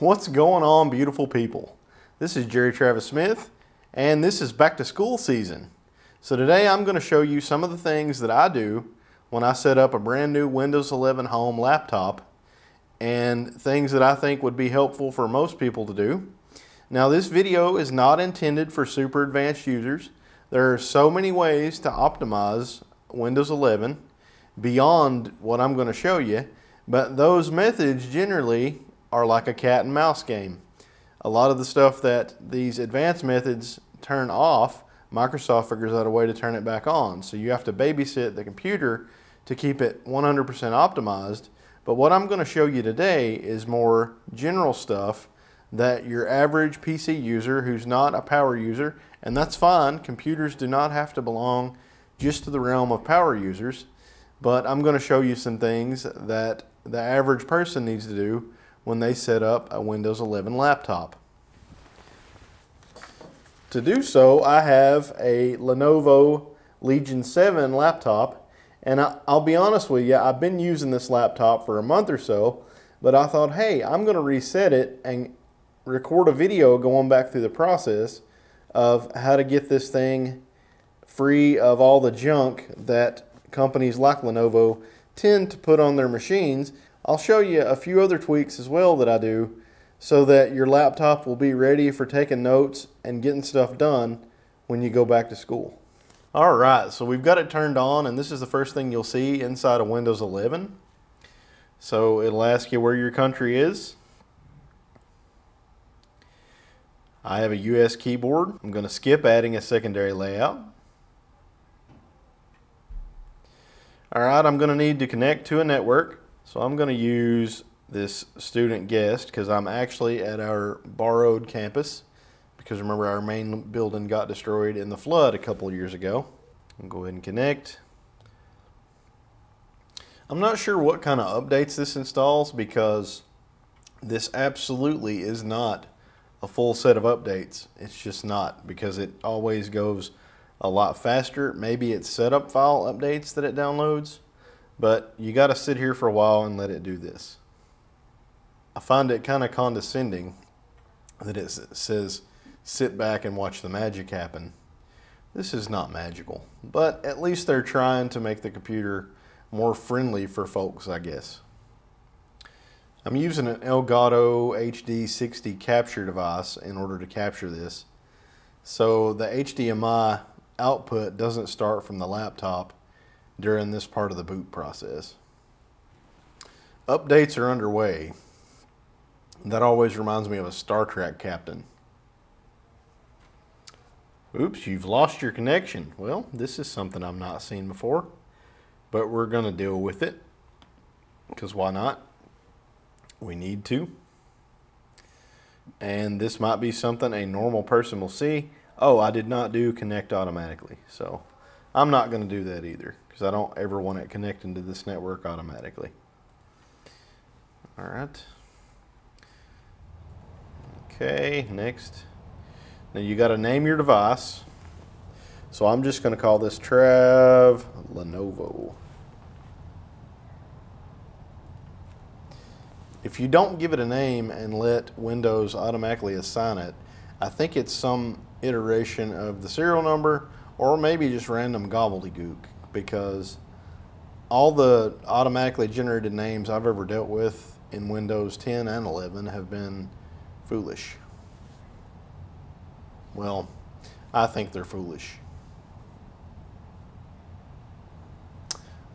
What's going on, beautiful people? This is Jerry Travis Smith, and this is back to school season. So today I'm going to show you some of the things that I do when I set up a brand new Windows 11 home laptop and things that I think would be helpful for most people to do. Now this video is not intended for super advanced users. There are so many ways to optimize Windows 11 beyond what I'm going to show you, but those methods generally are like a cat and mouse game. A lot of the stuff that these advanced methods turn off, Microsoft figures out a way to turn it back on. So you have to babysit the computer to keep it 100% optimized. But what I'm going to show you today is more general stuff that your average PC user who's not a power user, and that's fine, computers do not have to belong just to the realm of power users, but I'm going to show you some things that the average person needs to do when they set up a Windows 11 laptop. To do so, I have a Lenovo Legion 7 laptop, and I, will be honest with you, I've been using this laptop for a month or so, but I thought, hey, I'm going to reset it and record a video going back through the process of how to get this thing free of all the junk that companies like Lenovo tend to put on their machines I'll show you a few other tweaks as well that I do so that your laptop will be ready for taking notes and getting stuff done when you go back to school. All right, so we've got it turned on and this is the first thing you'll see inside of Windows 11. So it'll ask you where your country is. I have a US keyboard. I'm going to skip adding a secondary layout. All right, I'm going to need to connect to a network. So I'm going to use this student guest because I'm actually at our borrowed campus because remember our main building got destroyed in the flood a couple years ago. I'll go ahead and connect. I'm not sure what kind of updates this installs because this absolutely is not a full set of updates. It's just not because it always goes a lot faster. Maybe it's setup file updates that it downloads. But you got to sit here for a while and let it do this. I find it kind of condescending that it says sit back and watch the magic happen. This is not magical, but at least they're trying to make the computer more friendly for folks, I guess. I'm using an Elgato HD60 capture device in order to capture this. So the HDMI output doesn't start from the laptop during this part of the boot process. Updates are underway. That always reminds me of a Star Trek captain. Oops, you've lost your connection. Well, this is something I've not seen before, but we're going to deal with it because why not? We need to. And this might be something a normal person will see. Oh, I did not do connect automatically. So I'm not going to do that either because I don't ever want it connecting to this network automatically. All right. Okay, next. Now you got to name your device. So I'm just going to call this Trav Lenovo. If you don't give it a name and let Windows automatically assign it, I think it's some iteration of the serial number or maybe just random gobbledygook because all the automatically generated names I've ever dealt with in Windows 10 and 11 have been foolish. Well, I think they're foolish.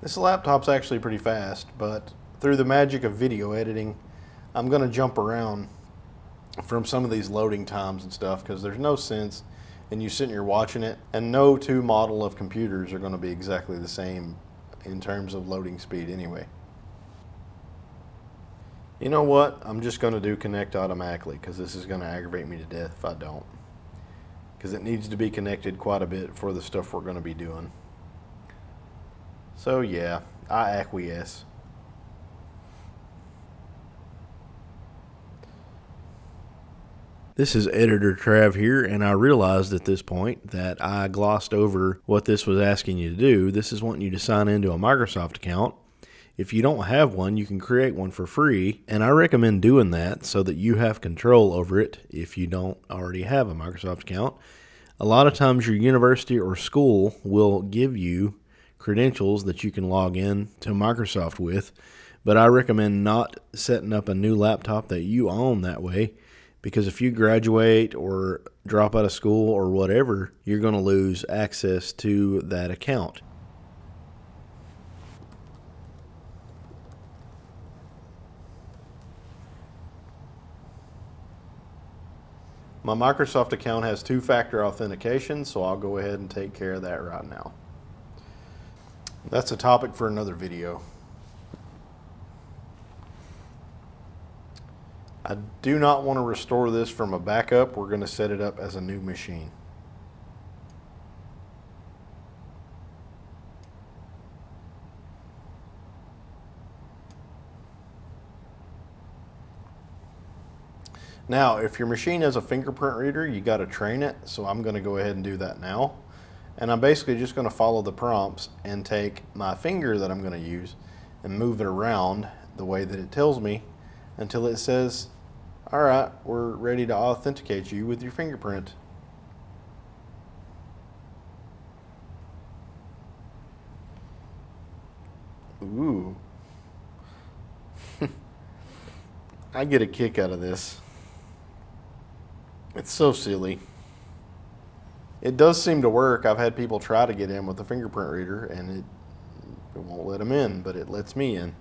This laptop's actually pretty fast, but through the magic of video editing, I'm going to jump around from some of these loading times and stuff because there's no sense and you sitting here watching it, and no two model of computers are going to be exactly the same in terms of loading speed anyway. You know what? I'm just going to do connect automatically because this is going to aggravate me to death if I don't. Because it needs to be connected quite a bit for the stuff we're going to be doing. So yeah, I acquiesce. This is Editor Trav here, and I realized at this point that I glossed over what this was asking you to do. This is wanting you to sign into a Microsoft account. If you don't have one, you can create one for free, and I recommend doing that so that you have control over it if you don't already have a Microsoft account. A lot of times, your university or school will give you credentials that you can log in to Microsoft with, but I recommend not setting up a new laptop that you own that way because if you graduate or drop out of school or whatever, you're going to lose access to that account. My Microsoft account has two-factor authentication, so I'll go ahead and take care of that right now. That's a topic for another video. I do not want to restore this from a backup. We're going to set it up as a new machine. Now, if your machine has a fingerprint reader, you got to train it. So I'm going to go ahead and do that now. And I'm basically just going to follow the prompts and take my finger that I'm going to use and move it around the way that it tells me until it says, all right, we're ready to authenticate you with your fingerprint. Ooh. I get a kick out of this. It's so silly. It does seem to work. I've had people try to get in with a fingerprint reader and it, it won't let them in, but it lets me in.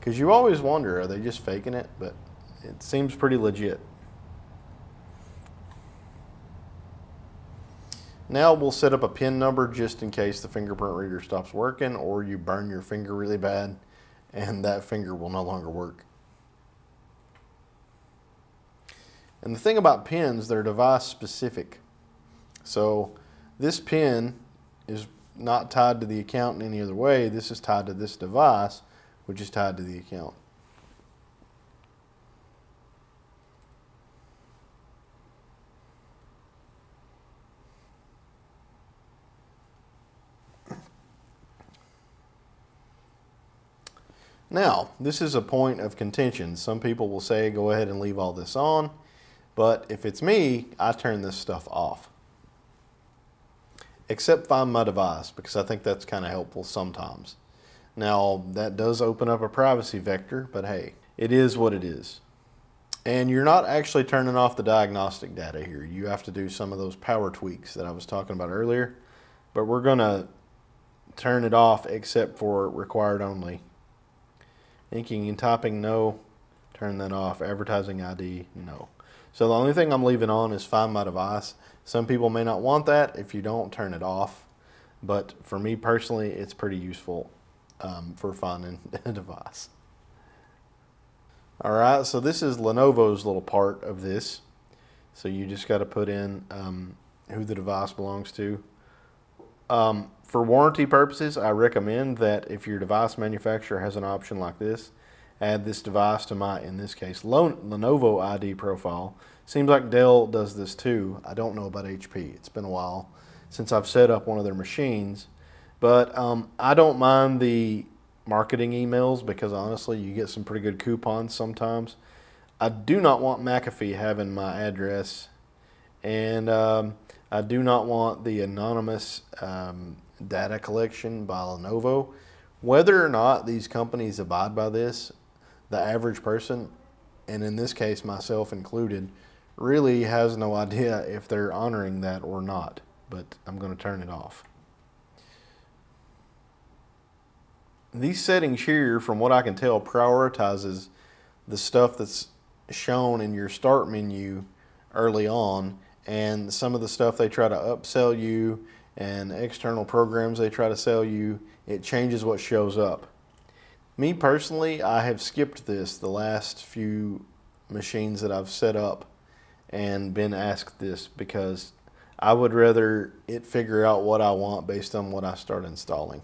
Because you always wonder, are they just faking it? But it seems pretty legit. Now we'll set up a pin number just in case the fingerprint reader stops working or you burn your finger really bad and that finger will no longer work. And the thing about pins, they're device specific. So this pin is not tied to the account in any other way. This is tied to this device, which is tied to the account. Now, this is a point of contention. Some people will say, go ahead and leave all this on. But if it's me, I turn this stuff off. Except find my device because I think that's kind of helpful sometimes. Now, that does open up a privacy vector, but hey, it is what it is. And you're not actually turning off the diagnostic data here. You have to do some of those power tweaks that I was talking about earlier. But we're going to turn it off except for required only. Inking and typing, no. Turn that off. Advertising ID, no. So the only thing I'm leaving on is find my device. Some people may not want that if you don't turn it off. But for me personally, it's pretty useful um, for finding a device. All right, so this is Lenovo's little part of this. So you just got to put in um, who the device belongs to. Um, for warranty purposes, I recommend that if your device manufacturer has an option like this, add this device to my, in this case, Lenovo ID profile. Seems like Dell does this too. I don't know about HP. It's been a while since I've set up one of their machines. But um, I don't mind the marketing emails because honestly, you get some pretty good coupons sometimes. I do not want McAfee having my address, and um, I do not want the anonymous um, data collection by Lenovo. Whether or not these companies abide by this the average person, and in this case myself included, really has no idea if they're honoring that or not. But I'm going to turn it off. These settings here, from what I can tell, prioritizes the stuff that's shown in your start menu early on and some of the stuff they try to upsell you and external programs they try to sell you, it changes what shows up. Me personally, I have skipped this the last few machines that I've set up and been asked this because I would rather it figure out what I want based on what I start installing.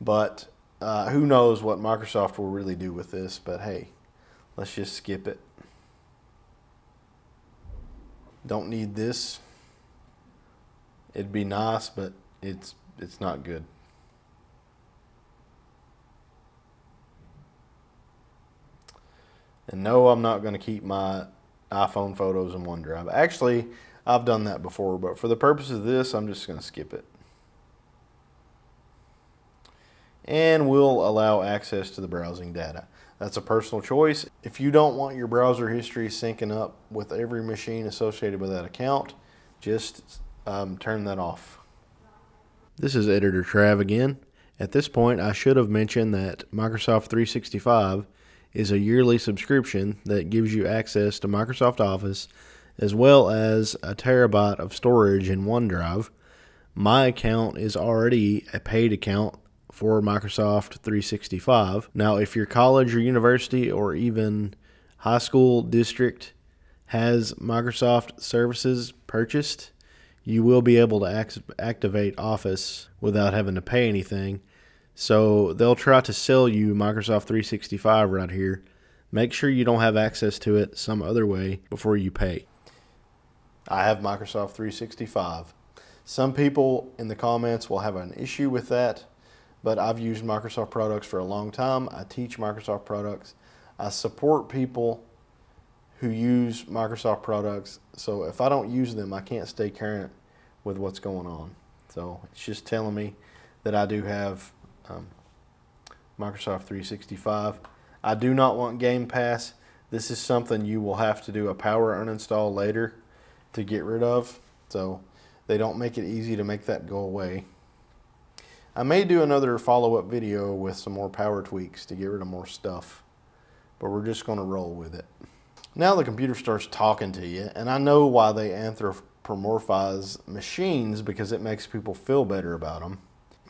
But uh, who knows what Microsoft will really do with this, but hey, let's just skip it. Don't need this. It'd be nice, but it's it's not good. And no, I'm not going to keep my iPhone photos in OneDrive. Actually, I've done that before, but for the purpose of this, I'm just going to skip it. And we'll allow access to the browsing data. That's a personal choice. If you don't want your browser history syncing up with every machine associated with that account, just um, turn that off. This is Editor Trav again. At this point, I should have mentioned that Microsoft 365 is a yearly subscription that gives you access to Microsoft Office as well as a terabyte of storage in OneDrive. My account is already a paid account for Microsoft 365. Now, if your college or university or even high school district has Microsoft services purchased, you will be able to act- activate Office without having to pay anything. So they'll try to sell you Microsoft 365 right here. Make sure you don't have access to it some other way before you pay. I have Microsoft 365. Some people in the comments will have an issue with that, but I've used Microsoft products for a long time. I teach Microsoft products. I support people who use Microsoft products. So if I don't use them, I can't stay current with what's going on. So it's just telling me that I do have um, Microsoft 365. I do not want Game Pass. This is something you will have to do a power uninstall later to get rid of. So they don't make it easy to make that go away. I may do another follow-up video with some more power tweaks to get rid of more stuff. But we're just going to roll with it. Now the computer starts talking to you, and I know why they anthropomorphize machines because it makes people feel better about them.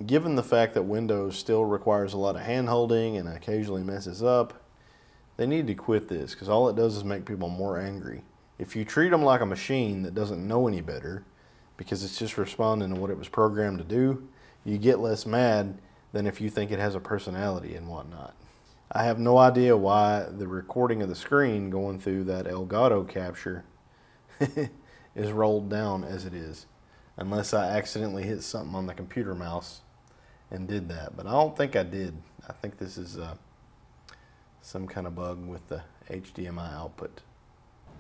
Given the fact that Windows still requires a lot of hand holding and occasionally messes up, they need to quit this because all it does is make people more angry. If you treat them like a machine that doesn't know any better because it's just responding to what it was programmed to do, you get less mad than if you think it has a personality and whatnot. I have no idea why the recording of the screen going through that Elgato capture is rolled down as it is, unless I accidentally hit something on the computer mouse and did that. But I don't think I did. I think this is uh, some kind of bug with the HDMI output.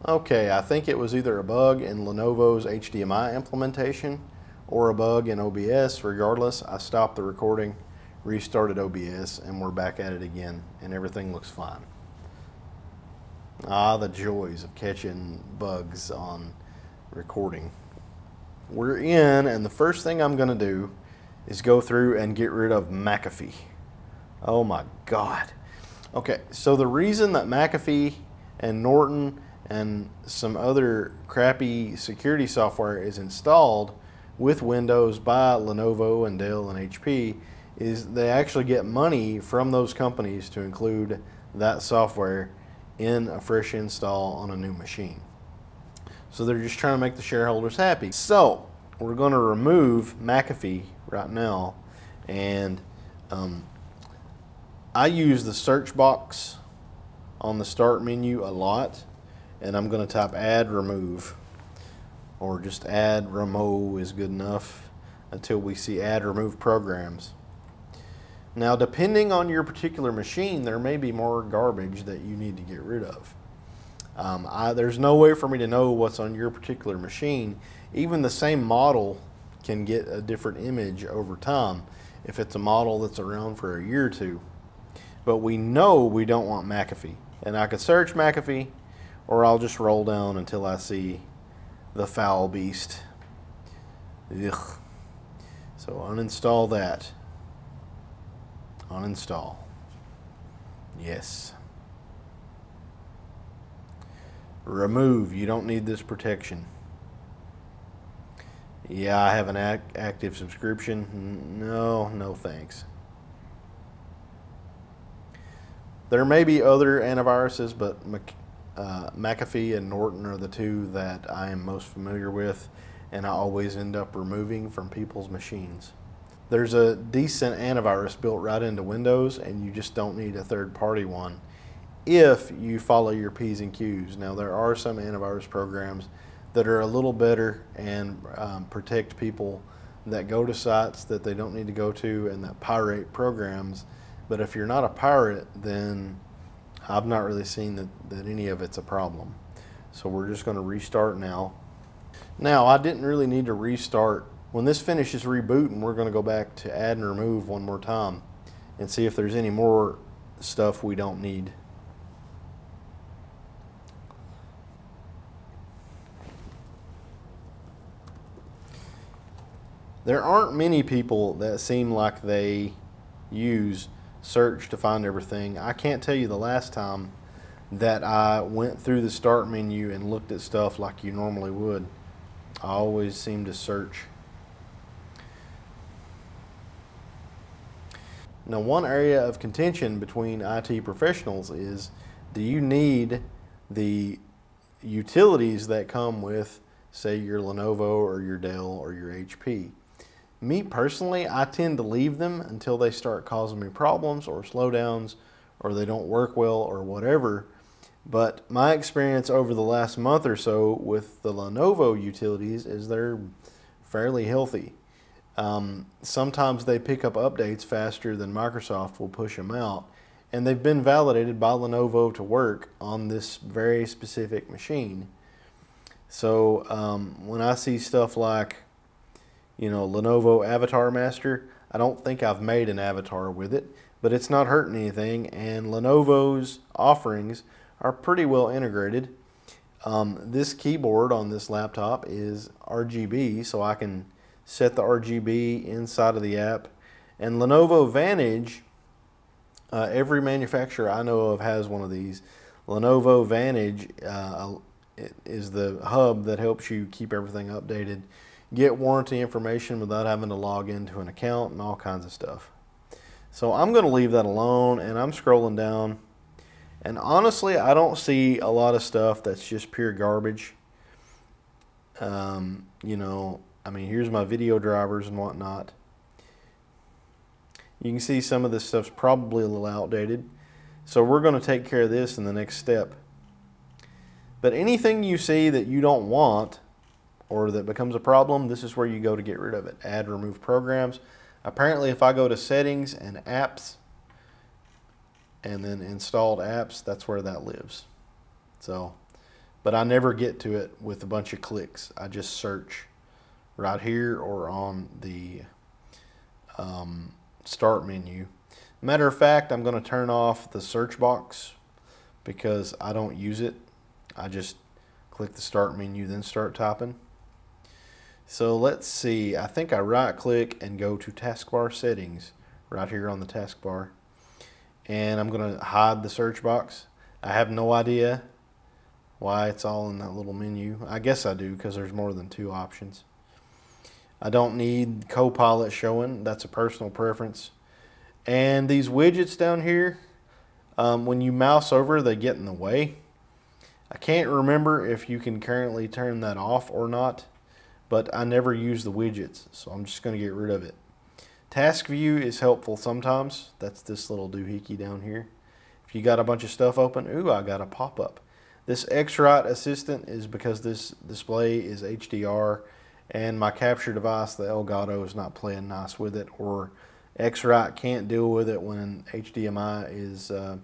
Okay, I think it was either a bug in Lenovo's HDMI implementation or a bug in OBS. Regardless, I stopped the recording restarted OBS, and we're back at it again, and everything looks fine. Ah, the joys of catching bugs on recording. We're in, and the first thing I'm going to do is go through and get rid of McAfee. Oh my God. Okay, so the reason that McAfee and Norton and some other crappy security software is installed with Windows by Lenovo and Dell and HP is they actually get money from those companies to include that software in a fresh install on a new machine. So they're just trying to make the shareholders happy. So we're going to remove McAfee right now and um, I use the search box on the start menu a lot and I'm going to type add remove or just add remove is good enough until we see add remove programs. Now, depending on your particular machine, there may be more garbage that you need to get rid of. Um, I, there's no way for me to know what's on your particular machine. Even the same model can get a different image over time if it's a model that's around for a year or two. But we know we don't want McAfee. And I could search McAfee, or I'll just roll down until I see the foul beast. Ugh. So uninstall that. Uninstall. Yes. Remove. You don't need this protection. Yeah, I have an act active subscription. No, no thanks. There may be other antiviruses, but uh, McAfee and Norton are the two that I am most familiar with, and I always end up removing from people's machines. There's a decent antivirus built right into Windows, and you just don't need a third party one if you follow your P's and Q's. Now, there are some antivirus programs that are a little better and um, protect people that go to sites that they don't need to go to and that pirate programs. But if you're not a pirate, then I've not really seen that, that any of it's a problem. So we're just going to restart now. Now, I didn't really need to restart. When this finishes rebooting, we're going to go back to add and remove one more time and see if there's any more stuff we don't need. There aren't many people that seem like they use search to find everything. I can't tell you the last time that I went through the start menu and looked at stuff like you normally would. I always seem to search. Now, one area of contention between IT professionals is do you need the utilities that come with, say, your Lenovo or your Dell or your HP? Me personally, I tend to leave them until they start causing me problems or slowdowns or they don't work well or whatever. But my experience over the last month or so with the Lenovo utilities is they're fairly healthy. Um, sometimes they pick up updates faster than Microsoft will push them out, and they've been validated by Lenovo to work on this very specific machine. So um, when I see stuff like, you know, Lenovo Avatar Master, I don't think I've made an avatar with it, but it's not hurting anything, and Lenovo's offerings are pretty well integrated. Um, this keyboard on this laptop is RGB, so I can set the RGB inside of the app. And Lenovo Vantage, uh, every manufacturer I know of has one of these. Lenovo Vantage uh, is the hub that helps you keep everything updated, get warranty information without having to log into an account and all kinds of stuff. So I'm going to leave that alone and I'm scrolling down. And honestly, I don't see a lot of stuff that's just pure garbage. Um, you know, I mean, here's my video drivers and whatnot. You can see some of this stuff's probably a little outdated. So we're going to take care of this in the next step. But anything you see that you don't want or that becomes a problem, this is where you go to get rid of it. Add, remove programs. Apparently, if I go to settings and apps and then installed apps, that's where that lives. So, but I never get to it with a bunch of clicks. I just search right here or on the um, start menu. Matter of fact, I'm going to turn off the search box because I don't use it. I just click the start menu, then start typing. So let's see, I think I right click and go to taskbar settings right here on the taskbar. And I'm going to hide the search box. I have no idea why it's all in that little menu. I guess I do because there's more than two options. I don't need Copilot showing. That's a personal preference. And these widgets down here, um, when you mouse over, they get in the way. I can't remember if you can currently turn that off or not, but I never use the widgets, so I'm just going to get rid of it. Task view is helpful sometimes. That's this little doohickey down here. If you got a bunch of stuff open, ooh, I got a pop-up. This X-Rite Assistant is because this display is HDR and my capture device, the Elgato, is not playing nice with it, or X-Rite can't deal with it when HDMI is uh,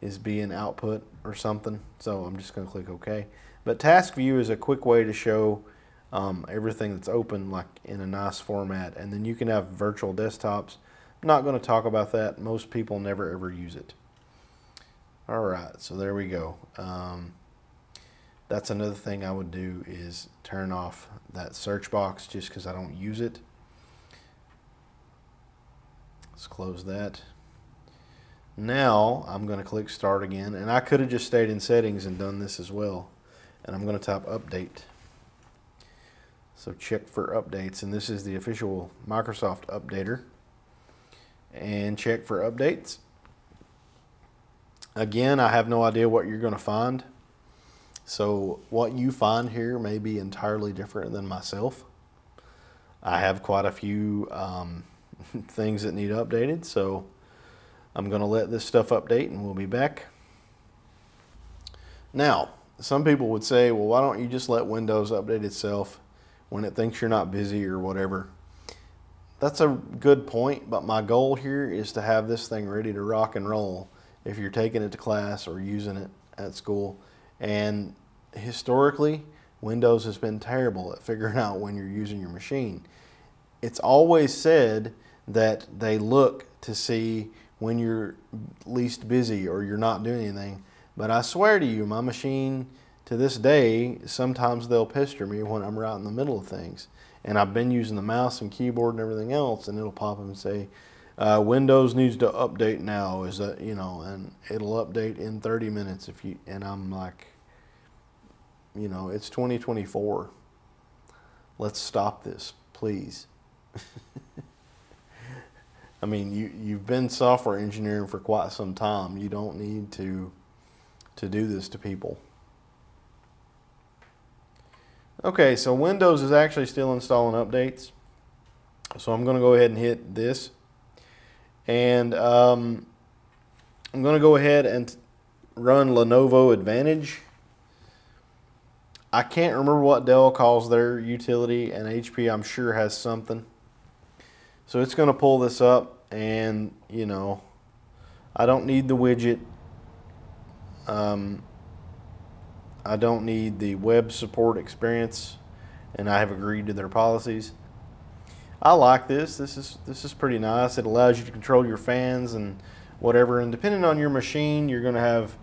is being output or something. So I'm just going to click OK. But Task View is a quick way to show um, everything that's open like in a nice format, and then you can have virtual desktops. I'm not going to talk about that. Most people never ever use it. All right, so there we go. Um, that's another thing I would do is turn off that search box just because I don't use it. Let's close that. Now I'm going to click start again and I could have just stayed in settings and done this as well. And I'm going to type update. So check for updates and this is the official Microsoft updater. And check for updates. Again, I have no idea what you're going to find. So what you find here may be entirely different than myself. I have quite a few um, things that need updated, so I'm going to let this stuff update and we'll be back. Now, some people would say, well, why don't you just let Windows update itself when it thinks you're not busy or whatever? That's a good point, but my goal here is to have this thing ready to rock and roll if you're taking it to class or using it at school. And historically, Windows has been terrible at figuring out when you're using your machine. It's always said that they look to see when you're least busy or you're not doing anything. But I swear to you, my machine to this day, sometimes they'll pester me when I'm right in the middle of things. And I've been using the mouse and keyboard and everything else, and it'll pop up and say, uh, Windows needs to update now. Is that you know, and it'll update in 30 minutes if you. And I'm like, you know, it's 2024. Let's stop this, please. I mean, you, you've been software engineering for quite some time. You don't need to, to do this to people. Okay, so Windows is actually still installing updates. So I'm going to go ahead and hit this. And um, I'm going to go ahead and run Lenovo Advantage. I can't remember what Dell calls their utility, and HP I'm sure has something. So it's going to pull this up, and you know, I don't need the widget. Um, I don't need the web support experience, and I have agreed to their policies. I like this. This is this is pretty nice. It allows you to control your fans and whatever. And depending on your machine, you're going to have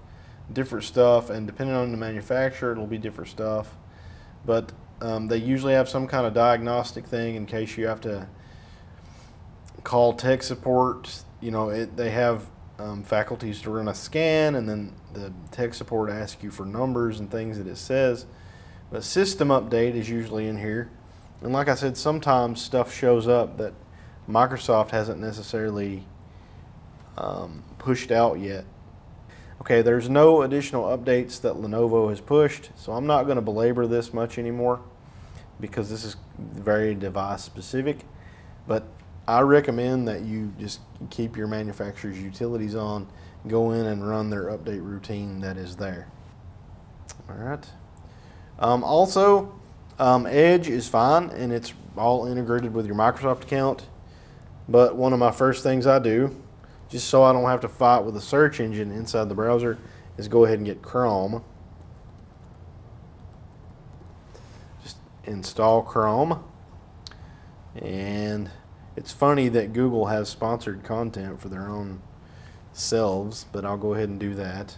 different stuff, and depending on the manufacturer, it'll be different stuff. But um, they usually have some kind of diagnostic thing in case you have to call tech support. You know, it, they have um, faculties to run a scan, and then the tech support asks you for numbers and things that it says. But system update is usually in here. And like I said, sometimes stuff shows up that Microsoft hasn't necessarily um, pushed out yet. Okay, there's no additional updates that Lenovo has pushed, so I'm not going to belabor this much anymore because this is very device specific. But I recommend that you just keep your manufacturer's utilities on, go in and run their update routine that is there. All right. Um, also, um, Edge is fine and it's all integrated with your Microsoft account. But one of my first things I do, just so I don't have to fight with a search engine inside the browser, is go ahead and get Chrome. Just install Chrome. And it's funny that Google has sponsored content for their own selves, but I'll go ahead and do that.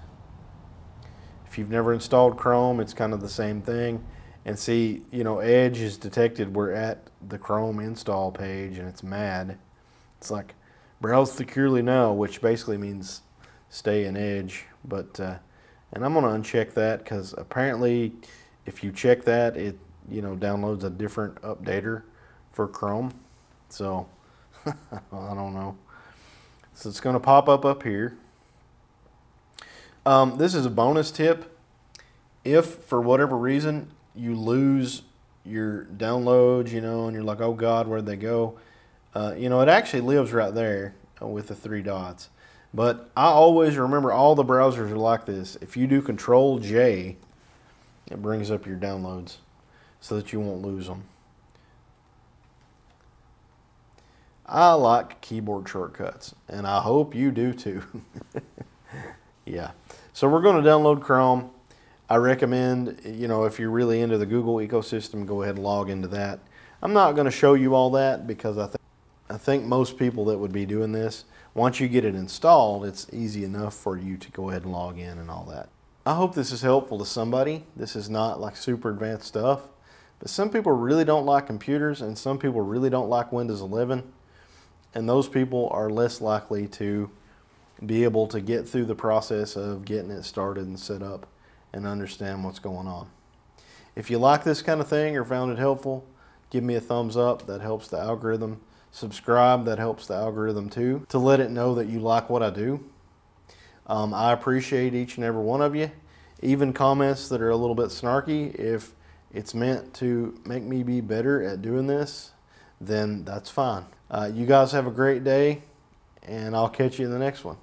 If you've never installed Chrome, it's kind of the same thing. And see, you know, Edge is detected. We're at the Chrome install page and it's mad. It's like browse securely now, which basically means stay in Edge. But, uh, and I'm going to uncheck that because apparently if you check that, it, you know, downloads a different updater for Chrome. So, I don't know. So it's going to pop up up here. Um, this is a bonus tip. If for whatever reason you lose your downloads, you know, and you're like, oh God, where'd they go? Uh, you know, it actually lives right there with the three dots. But I always remember all the browsers are like this. If you do Control J, it brings up your downloads so that you won't lose them. I like keyboard shortcuts, and I hope you do too. yeah. So we're going to download Chrome. I recommend, you know, if you're really into the Google ecosystem, go ahead and log into that. I'm not going to show you all that because I think I think most people that would be doing this, once you get it installed, it's easy enough for you to go ahead and log in and all that. I hope this is helpful to somebody. This is not like super advanced stuff, but some people really don't like computers and some people really don't like Windows 11 and those people are less likely to be able to get through the process of getting it started and set up and understand what's going on. If you like this kind of thing or found it helpful, give me a thumbs up. That helps the algorithm. Subscribe. That helps the algorithm too to let it know that you like what I do. Um, I appreciate each and every one of you. Even comments that are a little bit snarky, if it's meant to make me be better at doing this, then that's fine. Uh, you guys have a great day, and I'll catch you in the next one.